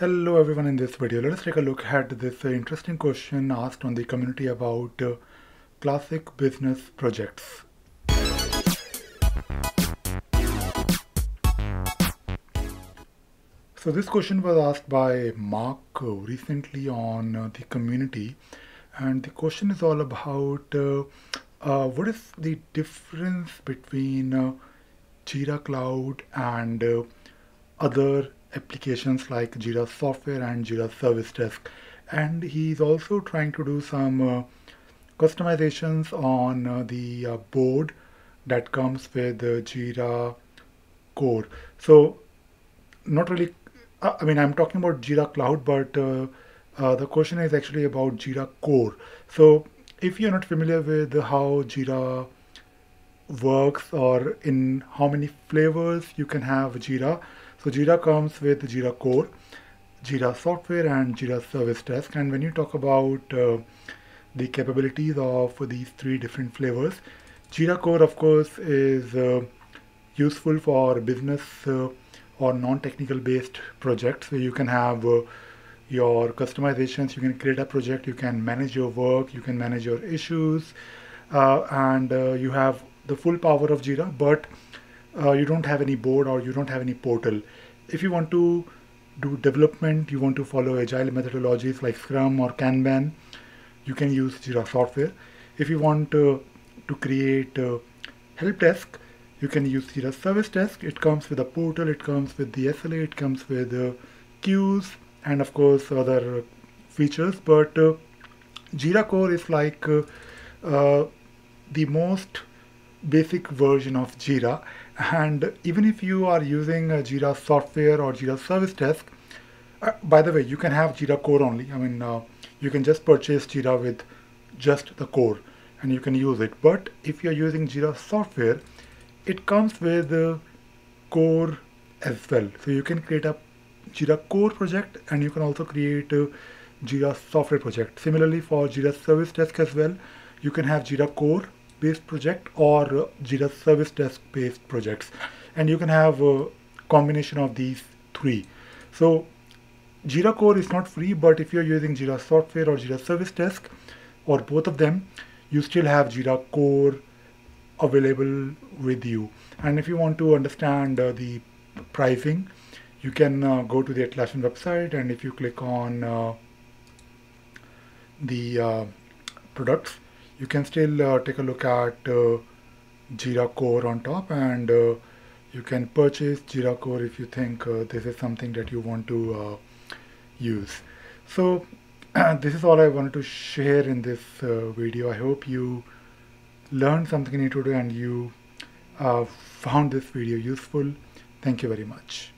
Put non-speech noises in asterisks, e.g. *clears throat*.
Hello everyone in this video. Let us take a look at this uh, interesting question asked on the community about uh, classic business projects. So this question was asked by Mark uh, recently on uh, the community and the question is all about uh, uh, what is the difference between Jira Cloud and other applications like Jira Software and Jira Service Desk. And he's also trying to do some uh, customizations on uh, the uh, board that comes with the Jira core. So not really, uh, I mean, I'm talking about Jira Cloud, but uh, uh, the question is actually about Jira core. So if you're not familiar with how Jira works or in how many flavors you can have Jira, so Jira comes with Jira Core, Jira Software and Jira Service Desk. And when you talk about uh, the capabilities of these three different flavors, Jira Core of course is uh, useful for business uh, or non-technical based projects. Where you can have uh, your customizations, you can create a project, you can manage your work, you can manage your issues, uh, and uh, you have the full power of Jira, but uh, you don't have any board or you don't have any portal. If you want to do development, you want to follow agile methodologies like Scrum or Kanban, you can use Jira software. If you want uh, to create a help desk, you can use Jira Service Desk. It comes with a portal, it comes with the SLA, it comes with uh, queues, and of course other features. But uh, Jira Core is like uh, uh, the most basic version of Jira and even if you are using a Jira software or Jira Service Desk, uh, by the way, you can have Jira core only. I mean, uh, you can just purchase Jira with just the core and you can use it. But if you're using Jira software, it comes with the core as well. So you can create a Jira core project and you can also create a Jira software project. Similarly for Jira Service Desk as well, you can have Jira core based project or Jira Service Desk based projects. And you can have a combination of these three. So Jira Core is not free, but if you're using Jira Software or Jira Service Desk or both of them, you still have Jira Core available with you. And if you want to understand uh, the pricing, you can uh, go to the Atlassian website and if you click on uh, the uh, products, you can still uh, take a look at uh, Jira Core on top and uh, you can purchase Jira Core if you think this is something that you want to use. So *clears throat* this is all I wanted to share in this video. I hope you learned something new today and you uh, found this video useful. Thank you very much.